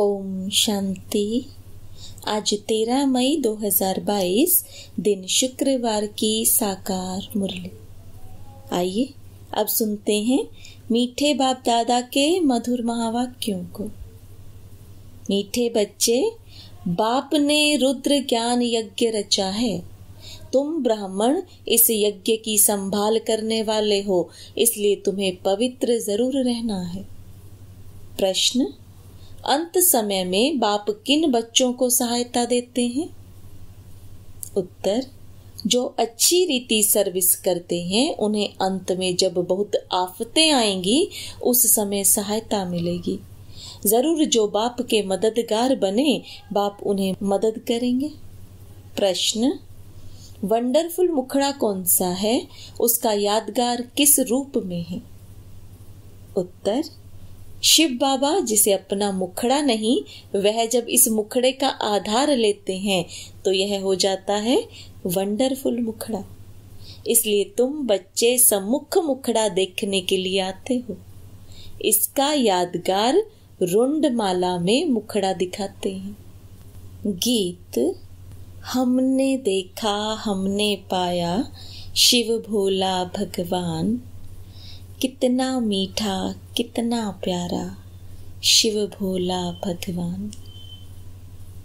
ओम शांति। आज तेरह मई 2022 दिन शुक्रवार की साकार मुरली। आइए, अब सुनते हैं मीठे बाप दादा के मधुर महावाक्यों को। मीठे बच्चे, बाप ने रुद्र ज्ञान यज्ञ रचा है। तुम ब्राह्मण इस यज्ञ की संभाल करने वाले हो, इसलिए तुम्हें पवित्र ज़रूर रहना है। प्रश्न अंत समय में बाप किन बच्चों को सहायता देते हैं? उत्तर, जो अच्छी रीति सर्विस करते हैं, उन्हें अंत में जब बहुत आफतें आएँगी, उस समय सहायता मिलेगी। ज़रूर जो बाप के मददगार बने, बाप उन्हें मदद करेंगे। प्रश्न, वंडरफुल मुखड़ा कौन सा है? उसका यादगार किस रूप में है? उत्तर शिव बाबा, जिसे अपना मुखड़ा नहीं, वह जब इस मुखड़े का आधार लेते हैं तो यह हो जाता है वंडरफुल मुखड़ा। इसलिए तुम बच्चे सम्मुख मुखड़ा देखने के लिए आते हो। इसका यादगार रुंड माला में मुखड़ा दिखाते हैं। गीत, हमने देखा, हमने पाया, शिव भोला भगवान। कितना मीठा, कितना प्यारा शिव भोला भगवान।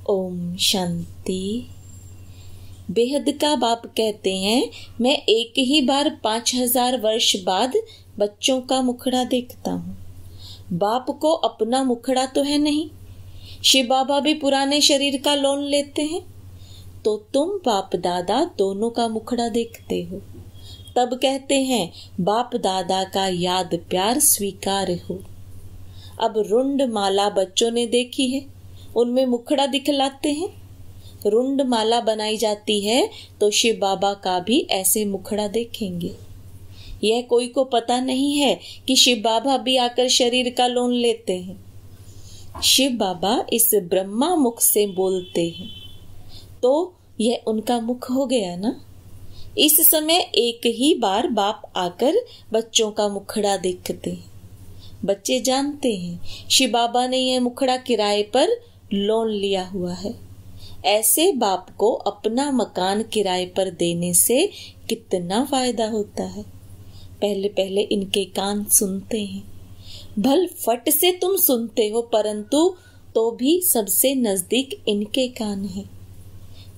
ओम शांति। बेहद का बाप कहते हैं, मैं एक ही बार पाँच हज़ार वर्ष बाद बच्चों का मुखड़ा देखता हूँ। बाप को अपना मुखड़ा तो है नहीं। शिव बाबा भी पुराने शरीर का लोन लेते हैं। तो तुम बाप दादा दोनों का मुखड़ा देखते हो। तब कहते हैं, बाप दादा का याद प्यार स्वीकार हो। अब रुंड माला बच्चों ने देखी है, उनमें मुखड़ा दिखलाते हैं। रुंड माला बनाई जाती है तो शिव बाबा का भी ऐसे मुखड़ा देखेंगे। यह कोई को पता नहीं है कि शिव बाबा भी आकर शरीर का लोन लेते हैं। शिव बाबा इस ब्रह्मा मुख से बोलते हैं। तो यह उनका मुख हो गया ना? इस समय एक ही बार बाप आकर बच्चों का मुखड़ा देखते बच्चे जानते हैं, शिव बाबा ने यह मुखड़ा किराए पर लोन लिया हुआ है। ऐसे बाप को अपना मकान किराए पर देने से कितना फ़ायदा होता है? पहले पहले इनके कान सुनते हैं। भल फट से तुम सुनते हो, परंतु तो भी सबसे नज़दीक इनके कान है।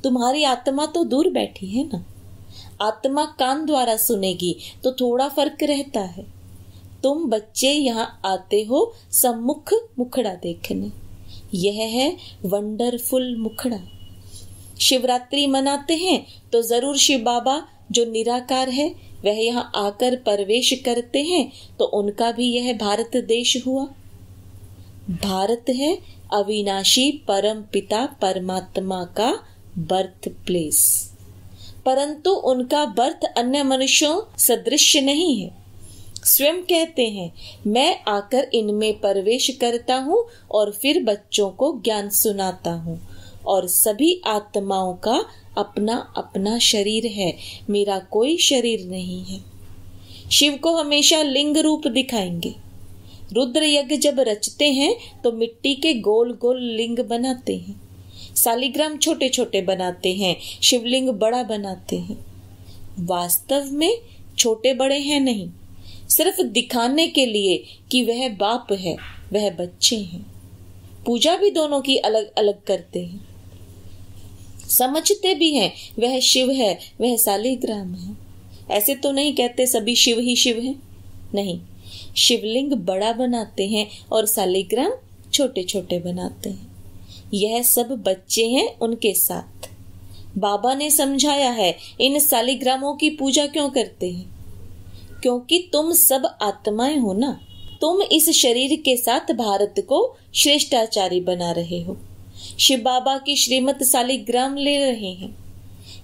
तुम्हारी आत्मा तो दूर बैठी है ना? आत्मा कान द्वारा सुनेगी तो थोड़ा फ़र्क रहता है। तुम बच्चे यहाँ आते हो सम्मुख मुखड़ा देखने। यह है वंडरफुल मुखड़ा। शिवरात्रि मनाते हैं तो ज़रूर शिव बाबा, जो निराकार है, वह यहाँ आकर प्रवेश करते हैं तो उनका भी यह भारत देश हुआ। भारत है अविनाशी परम पिता परमात्मा का बर्थ प्लेस परंतु उनका बर्थ अन्य मनुष्यों सदृश नहीं है। स्वयं कहते हैं, मैं आकर इनमें प्रवेश करता हूँ और फिर बच्चों को ज्ञान सुनाता हूँ। और सभी आत्माओं का अपना अपना शरीर है, मेरा कोई शरीर नहीं है। शिव को हमेशा लिंग रूप दिखाएँगे। रुद्र यज्ञ जब रचते हैं तो मिट्टी के गोल गोल लिंग बनाते हैं। सालिग्राम छोटे छोटे बनाते हैं, शिवलिंग बड़ा बनाते हैं। वास्तव में छोटे बड़े हैं नहीं, सिर्फ़ दिखाने के लिए कि वह बाप है, वह बच्चे हैं। पूजा भी दोनों की अलग अलग करते हैं। समझते भी हैं, वह शिव है, वह सालिग्राम है। ऐसे तो नहीं कहते सभी शिव ही शिव है। नहीं, शिवलिंग बड़ा बनाते हैं और सालिग्राम छोटे छोटे बनाते हैं। यह सब बच्चे हैं उनके साथ। बाबा ने समझाया है, इन सालिग्रामों की पूजा क्यों करते हैं? क्योंकि तुम सब आत्माएँ हो ना। तुम इस शरीर के साथ भारत को श्रेष्ठाचारी बना रहे हो। शिव बाबा की श्रीमत सालिग्राम ले रहे हैं।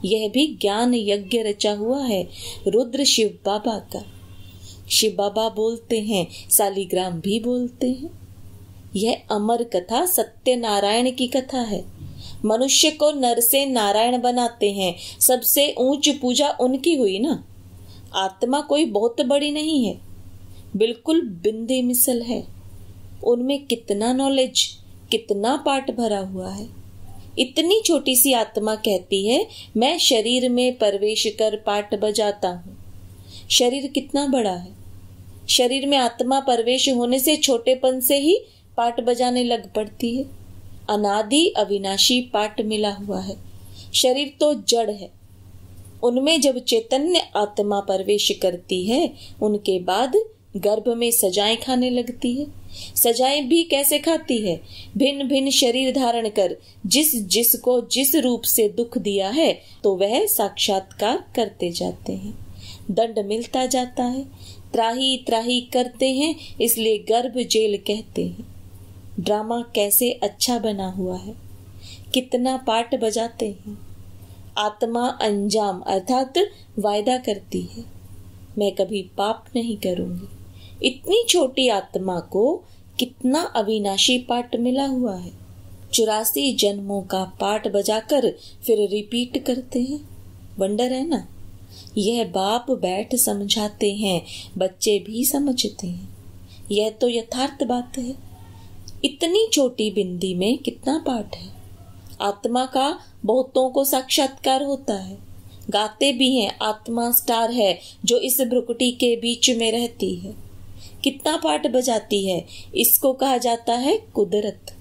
यह भी ज्ञान यज्ञ रचा हुआ है रुद्र शिव बाबा का। शिव बाबा बोलते हैं, सालिग्राम भी बोलते हैं। यह अमर कथा सत्यनारायण की कथा है। मनुष्य को नर से नारायण बनाते हैं। सबसे ऊंच पूजा उनकी हुई ना? आत्मा कोई बहुत बड़ी नहीं है। बिल्कुल बिंदे मिसल है। उनमें कितना नॉलेज कितना पाठ भरा हुआ है। इतनी छोटी सी आत्मा कहती है, मैं शरीर में प्रवेश कर पाठ बजाता हूँ। शरीर कितना बड़ा है। शरीर में आत्मा प्रवेश होने से छोटेपन से ही पाठ बजाने लग पड़ती है। अनादि अविनाशी पाठ मिला हुआ है। शरीर तो जड़ है। उनमें जब चैतन्य आत्मा प्रवेश करती है, उनके बाद गर्भ में सजाएँ खाने लगती है। सजाएँ भी कैसे खाती है? भिन्न भिन्न शरीर धारण कर जिस जिसको जिस रूप से दुख दिया है तो वह साक्षात्कार करते जाते हैं। दंड मिलता जाता है। त्राही त्राही करते हैं, इसलिए गर्भ जेल कहते हैं। ड्रामा कैसे अच्छा बना हुआ है? कितना पाठ बजाते हैं? आत्मा अंजाम अर्थात वायदा करती है। मैं कभी पाप नहीं करूँगी। इतनी छोटी आत्मा को कितना अविनाशी पाठ मिला हुआ है? चौरासी जन्मों का पाठ बजाकर फिर रिपीट करते हैं? वंडर है ना? यह बाप बैठ समझाते हैं, बच्चे भी समझते हैं। यह तो यथार्थ बात है। इतनी छोटी बिंदी में कितना पाठ है? आत्मा का बहुतों को साक्षात्कार होता है। गाते भी हैं, आत्मा स्टार है, जो इस भ्रुकुटी के बीच में रहती है। कितना पाठ बजाती है, इसको कहा जाता है कुदरत।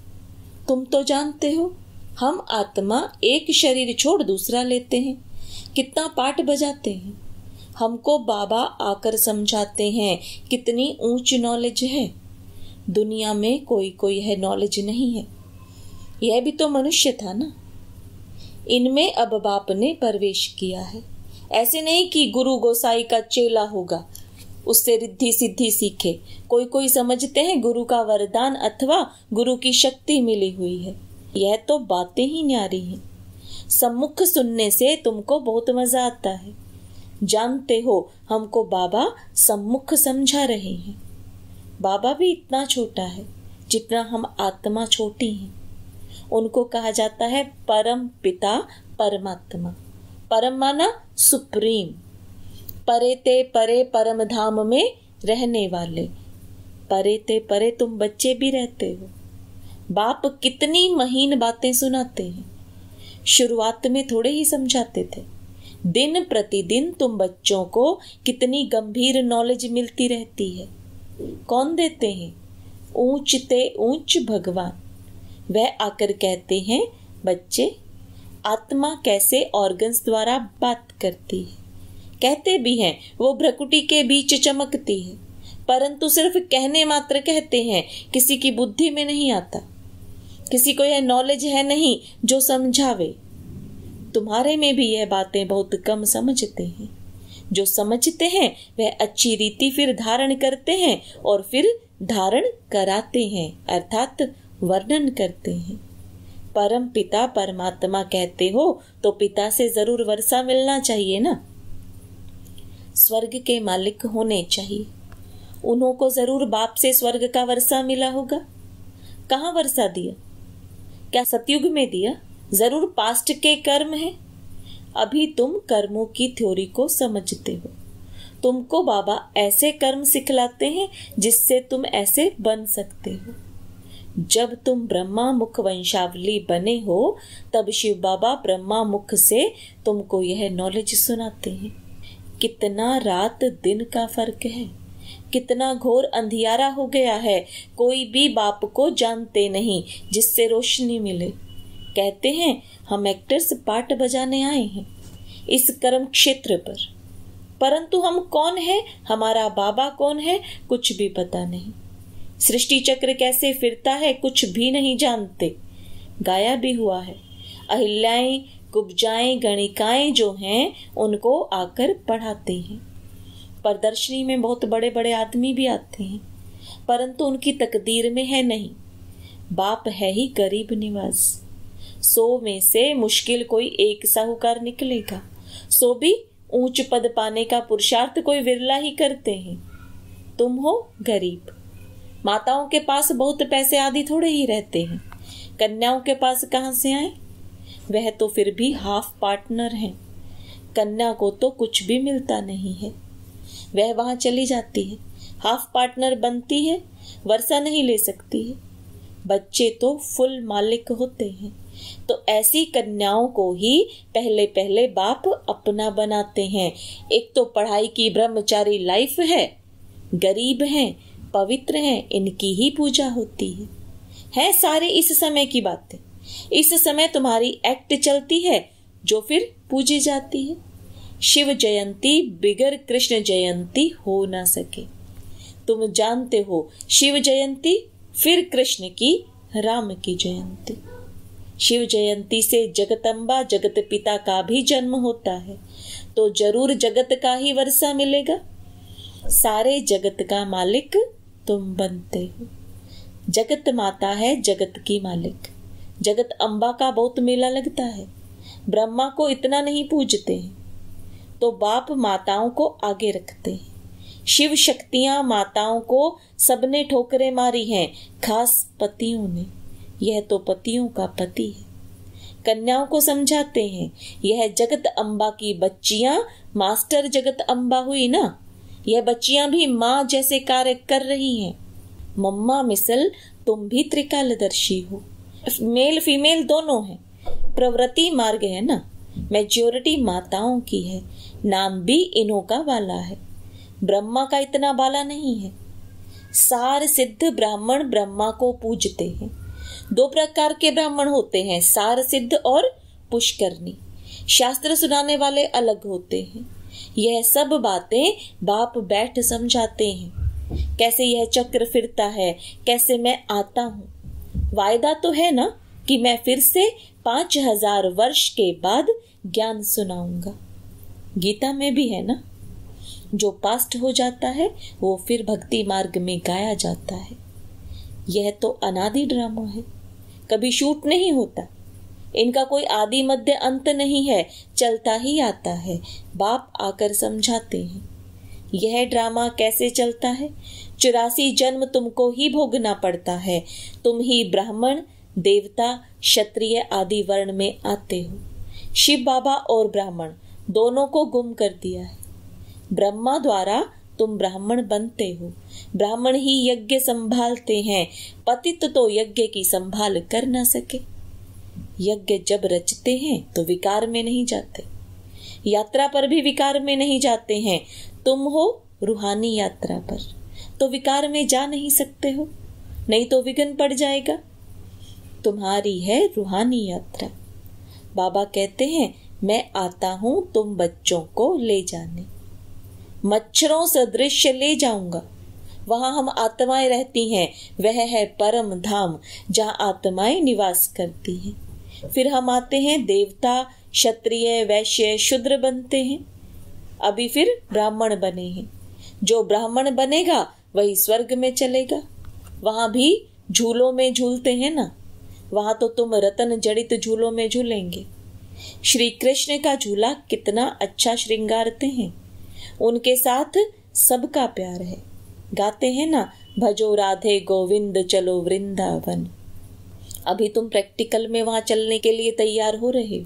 तुम तो जानते हो, हम आत्मा एक शरीर छोड़ दूसरा लेते हैं। कितना पाठ बजाते हैं। हमको बाबा आकर समझाते हैं, कितनी ऊंच नॉलेज है। दुनिया में कोई कोई है नॉलेज नहीं है। यह भी तो मनुष्य था ना? इनमें अब बाप ने प्रवेश किया है। ऐसे नहीं कि गुरु गोसाई का चेला होगा, उससे रिद्धि सिद्धि सीखे। कोई कोई समझते हैं गुरु का वरदान अथवा गुरु की शक्ति मिली हुई है। यह तो बातें ही न्यारी हैं। सम्मुख सुनने से तुमको बहुत मज़ा आता है। जानते हो, हमको बाबा सम्मुख समझा रहे हैं। बाबा भी इतना छोटा है जितना हम आत्मा छोटी हैं। उनको कहा जाता है परम पिता, परमात्मा। परम माना सुप्रीम। परे ते परे परम धाम में रहने वाले। परे ते परे तुम बच्चे भी रहते हो। बाप कितनी महीन बातें सुनाते हैं। शुरुआत में थोड़े ही समझाते थे। दिन प्रतिदिन तुम बच्चों को कितनी गंभीर नॉलेज मिलती रहती है। कौन देते हैं? ऊंचते ऊंच भगवान। वह आकर कहते हैं, बच्चे, आत्मा कैसे ऑर्गन्स द्वारा बात करती है? कहते भी हैं, वो भ्रकुटी के बीच चमकती है। परंतु सिर्फ़ कहने मात्र कहते हैं, किसी की बुद्धि में नहीं आता। किसी को यह नॉलेज है नहीं जो समझावे। तुम्हारे में भी यह बातें बहुत कम समझते हैं। जो समझते हैं, वह अच्छी रीति फिर धारण करते हैं और फिर धारण कराते हैं, अर्थात वर्णन करते हैं। परम पिता परमात्मा कहते हो तो पिता से ज़रूर वर्षा मिलना चाहिए ना? स्वर्ग के मालिक होने चाहिए। उन्हों को ज़रूर बाप से स्वर्ग का वर्षा मिला होगा। कहा वर्षा दिया? क्या सतयुग में दिया? ज़रूर पास्ट के कर्म है। अभी तुम कर्मों की थ्योरी को समझते हो। तुमको बाबा ऐसे कर्म सिखलाते हैं जिससे तुम ऐसे बन सकते हो। जब तुम ब्रह्मा मुख वंशावली बने हो, तब शिव बाबा ब्रह्मा मुख से तुमको यह नॉलेज सुनाते हैं। कितना रात दिन का फ़र्क है। कितना घोर अंधियारा हो गया है। कोई भी बाप को जानते नहीं, जिससे रोशनी मिले। कहते हैं, हम एक्टर्स पाठ बजाने आए हैं इस कर्म क्षेत्र पर। परंतु हम कौन है? हमारा बाबा कौन है? कुछ भी पता नहीं। सृष्टि चक्र कैसे फिरता है, कुछ भी नहीं जानते। गाया भी हुआ है, अहिल्याएँ, कुब्जाएँ, गणिकाएँ जो हैं, उनको आकर पढ़ाते हैं। प्रदर्शनी में बहुत बड़े बड़े आदमी भी आते हैं, परंतु उनकी तकदीर में है नहीं। बाप है ही गरीब निवास। सो में से मुश्किल कोई एक साहूकार निकलेगा। सो भी ऊंच पद पाने का पुरुषार्थ कोई विरला ही करते हैं। तुम हो गरीब। माताओं के पास बहुत पैसे आदि थोड़े ही रहते हैं। कन्याओं के पास कहाँ से आए? वह तो फिर भी हाफ़ पार्टनर हैं। कन्या को तो कुछ भी मिलता नहीं है। वह वहाँ चली जाती है। हाफ़ पार्टनर बनती है वर्षा नहीं ले सकती है। बच्चे तो फुल मालिक होते हैं। तो ऐसी कन्याओं को ही पहले पहले बाप अपना बनाते हैं। एक तो पढ़ाई की ब्रह्मचारी लाइफ है, गरीब हैं, पवित्र हैं, इनकी ही पूजा होती है। है सारे इस समय की बातें। इस समय तुम्हारी एक्ट चलती है, जो फिर पूजी जाती है। शिव जयंती बिगर कृष्ण जयंती हो ना सके। तुम जानते हो, शिव जयंती फिर कृष्ण की, राम की जयंती। शिव जयंती से जगतम्बा जगत पिता का भी जन्म होता है। तो ज़रूर जगत का ही वर्षा मिलेगा। सारे जगत का मालिक तुम बनते हो। जगत माता है जगत की मालिक। जगत अम्बा का बहुत मेला लगता है। ब्रह्मा को इतना नहीं पूजते हैं। तो बाप माताओं को आगे रखते हैं। शिव शक्तियाँ माताओं को सबने ठोकरें मारी हैं, खास पतियों ने। यह तो पतियों का पति है। कन्याओं को समझाते हैं, यह जगत अम्बा की बच्चियाँ, मास्टर जगत अम्बा हुई ना? यह बच्चियाँ भी माँ जैसे कार्य कर रही हैं। मम्मा मिसल, तुम भी त्रिकालदर्शी हो। मेल फीमेल दोनों हैं। प्रवृत्ति मार्ग है ना? मेजोरिटी माताओं की है। नाम भी इन्हों का वाला है। ब्रह्मा का इतना बाला नहीं है। सार सिद्ध ब्राह्मण ब्रह्मा को पूजते हैं। दो प्रकार के ब्राह्मण होते हैं, सार सिद्ध और पुष्करणी। शास्त्र सुनाने वाले अलग होते हैं। यह सब बातें बाप बैठ समझाते हैं। कैसे यह चक्र फिरता है, कैसे मैं आता हूँ? वायदा तो है ना कि मैं फिर से पाँच हज़ार वर्ष के बाद ज्ञान सुनाऊँगा। गीता में भी है ना? जो पास्ट हो जाता है, वो फिर भक्ति मार्ग में गाया जाता है। यह तो अनादि ड्रामा है। कभी शूट नहीं होता। इनका कोई आदि मध्य अंत नहीं है, चलता ही आता है, बाप आकर समझाते हैं। यह ड्रामा कैसे चलता है? चुरासी जन्म तुमको ही भोगना पड़ता है। तुम ही ब्राह्मण, देवता, क्षत्रिय आदि वर्ण में आते हो। शिव बाबा और ब्राह्मण, दोनों को गुम कर दिया है। ब्रह्मा द्वारा तुम ब्राह्मण बनते हो। ब्राह्मण ही यज्ञ संभालते हैं। पतित तो यज्ञ की संभाल कर ना सके। यज्ञ जब रचते हैं तो विकार में नहीं जाते। यात्रा पर भी विकार में नहीं जाते हैं। तुम हो रूहानी यात्रा पर। तो विकार में जा नहीं सकते हो। नहीं तो विघन पड़ जाएगा। तुम्हारी है रूहानी यात्रा। बाबा कहते हैं, मैं आता हूँ तुम बच्चों को ले जाने। मच्छरों सदृश ले जाऊँगा। वहाँ हम आत्माएँ रहती हैं, वह है परम धाम, जहाँ आत्माएँ निवास करती हैं। फिर हम आते हैं, देवता, क्षत्रिय, वैश्य, शुद्र बनते हैं। अभी फिर ब्राह्मण बने हैं। जो ब्राह्मण बनेगा, वही स्वर्ग में चलेगा। वहाँ भी झूलों में झूलते हैं ना? वहाँ तो तुम रतन जड़ित झूलों में झूलेंगे। श्री कृष्ण का झूला कितना अच्छा श्रृंगारते हैं। उनके साथ सबका प्यार है। गाते हैं ना, भजो राधे गोविंद, चलो वृंदावन। अभी तुम प्रैक्टिकल में वहाँ चलने के लिए तैयार हो रहे हो।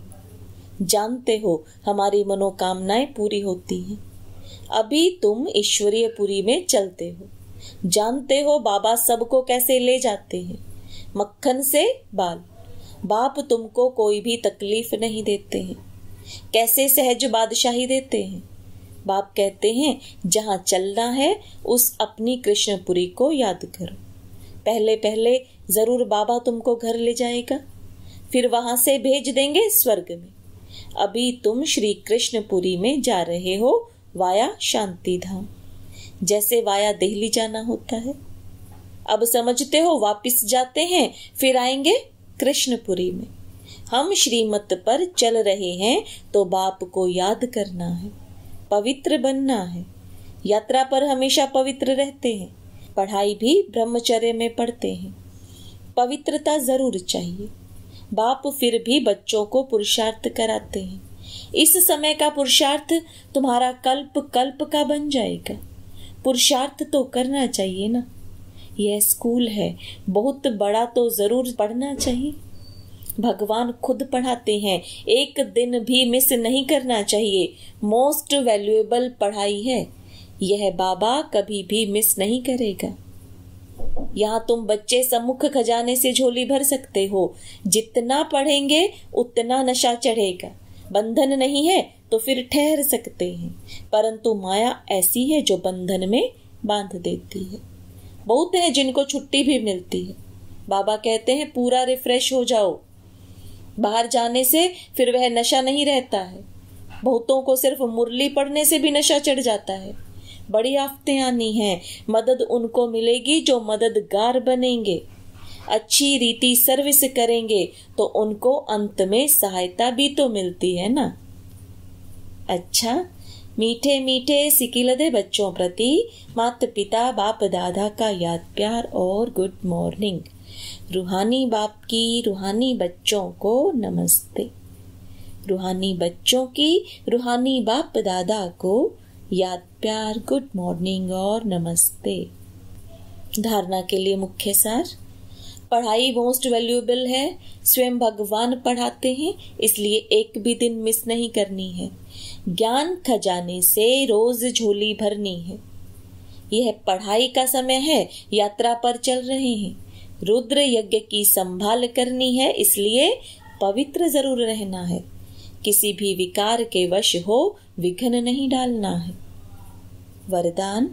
जानते हो, हमारी मनोकामनाएँ पूरी होती हैं। अभी तुम ईश्वरीय पुरी में चलते हो। जानते हो, बाबा सबको कैसे ले जाते हैं। मक्खन से बाल। बाप तुमको कोई भी तकलीफ़ नहीं देते हैं। कैसे सहज बादशाही देते हैं। बाप कहते हैं, जहाँ चलना है, उस अपनी कृष्णपुरी को याद करो। पहले पहले ज़रूर बाबा तुमको घर ले जाएगा। फिर वहाँ से भेज देंगे स्वर्ग में। अभी तुम श्री कृष्णपुरी में जा रहे हो, वाया शांति धाम जैसे वाया दिल्ली जाना होता है। अब समझते हो, वापिस जाते हैं, फिर आएँगे कृष्णपुरी में। हम श्रीमत पर चल रहे हैं तो बाप को याद करना है। पवित्र बनना है। यात्रा पर हमेशा पवित्र रहते हैं। पढ़ाई भी ब्रह्मचर्य में पढ़ते हैं। पवित्रता ज़रूर चाहिए। बाप फिर भी बच्चों को पुरुषार्थ कराते हैं। इस समय का पुरुषार्थ तुम्हारा कल्प कल्प का बन जाएगा। पुरुषार्थ तो करना चाहिए ना। यह स्कूल है। बहुत बड़ा तो ज़रूर पढ़ना चाहिए। भगवान खुद पढ़ाते हैं। एक दिन भी मिस नहीं करना चाहिए। मोस्ट वैल्यूएबल पढ़ाई है। यह बाबा कभी भी मिस नहीं करेगा। यहाँ तुम बच्चे सम्मुख खजाने से झोली भर सकते हो। जितना पढ़ेंगे, उतना नशा चढ़ेगा। बंधन नहीं है तो फिर ठहर सकते हैं। परंतु माया ऐसी है जो बंधन में बाँध देती है। बहुत है जिनको छुट्टी भी मिलती है। बाबा कहते हैं, पूरा रिफ्रेश हो जाओ। बाहर जाने से फिर वह नशा नहीं रहता है। बहुतों को सिर्फ़ मुरली पढ़ने से भी नशा चढ़ जाता है। बड़ी आफतें आनी हैं। मदद उनको मिलेगी जो मददगार बनेंगे। अच्छी रीति सर्विस करेंगे तो उनको अंत में सहायता भी तो मिलती है ना? अच्छा मीठे मीठे सिकिलदे बच्चों प्रति माता पिता बाप दादा का याद प्यार और गुड मॉर्निंग। रूहानी बाप की रूहानी बच्चों को नमस्ते। रूहानी बच्चों की रूहानी बाप दादा को याद प्यार गुड मॉर्निंग और नमस्ते। धारणा के लिए मुख्य सार, पढ़ाई मोस्ट वैल्यूएबल है, स्वयं भगवान पढ़ाते हैं, इसलिए एक भी दिन मिस नहीं करनी है। ज्ञान खजाने से रोज झोली भरनी है। यह पढ़ाई का समय है, यात्रा पर चल रहे हैं। रुद्र यज्ञ की संभाल करनी है, इसलिए पवित्र ज़रूर रहना है। किसी भी विकार के वश हो, विघ्न नहीं डालना है। वरदान,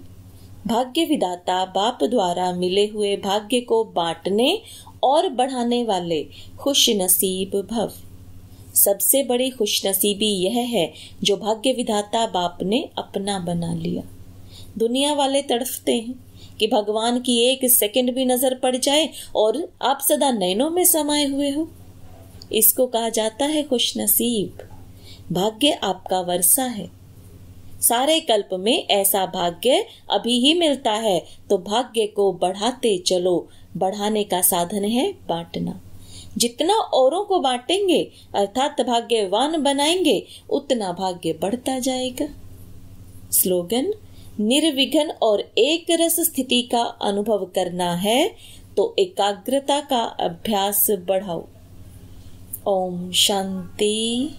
भाग्य विदाता बाप द्वारा मिले हुए भाग्य को बांटने और बढ़ाने वाले खुश नसीब भव। सबसे बड़ी खुश नसीबी यह है, जो भाग्य विधाता बाप ने अपना बना लिया। दुनिया वाले तड़फते हैं। कि भगवान की एक सेकंड भी नज़र पड़ जाए और आप सदा नैनों में समाये हुए हो। इसको कहा जाता है खुश नसीब भाग्य आपका वर्षा है। सारे कल्प में ऐसा भाग्य अभी ही मिलता है तो भाग्य को बढ़ाते चलो। बढ़ाने का साधन है बांटना। जितना औरों को बांटेंगे, अर्थात भाग्यवान बनाएँगे, उतना भाग्य बढ़ता जाएगा। स्लोगन निर्विघ्न और एक रस स्थिति का अनुभव करना है तो एकाग्रता का अभ्यास बढ़ाओ। ओम शांति।